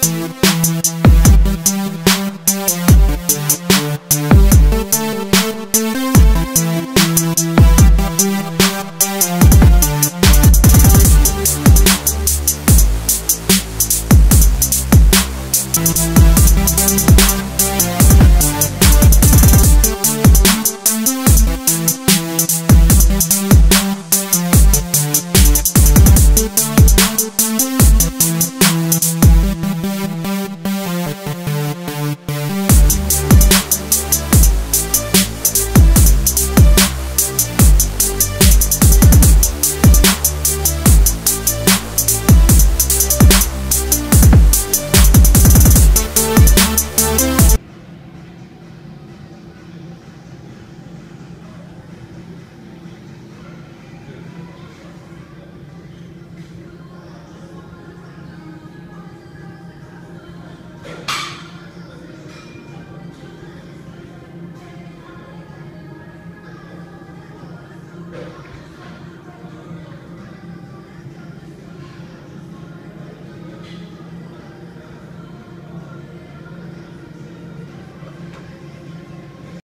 Thank